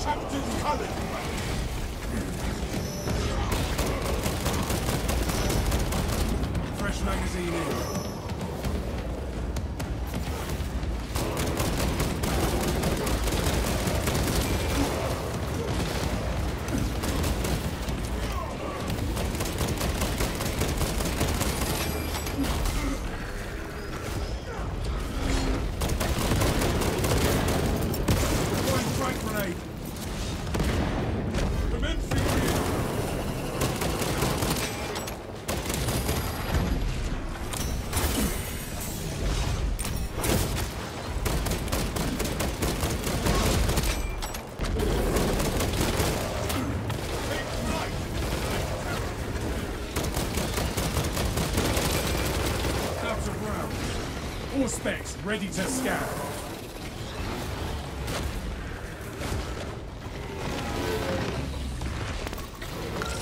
Captain Cullen! magazine in. Auspex ready to scan.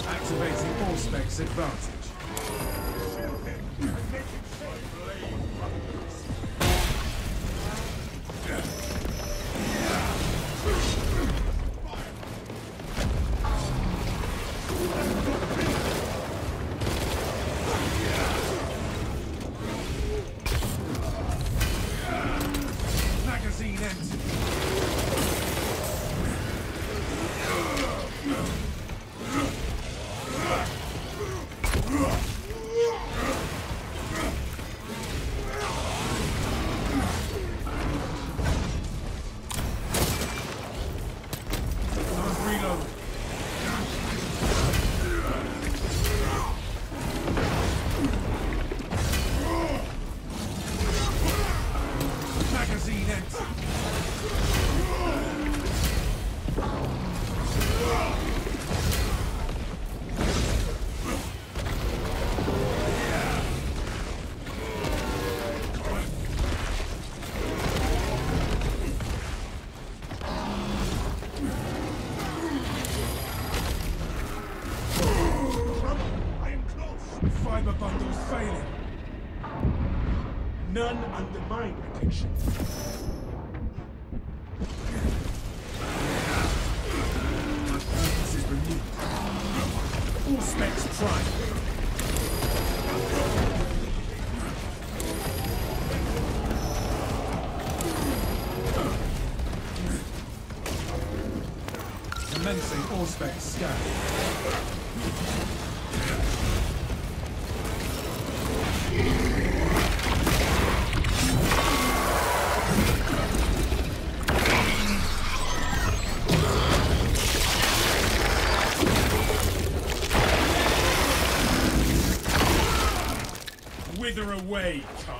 Activating auspex advantage. Fiber bundles failing. None under my protection. This is renewed. Auspex prime. Commencing auspex scan. Away, Carnifex.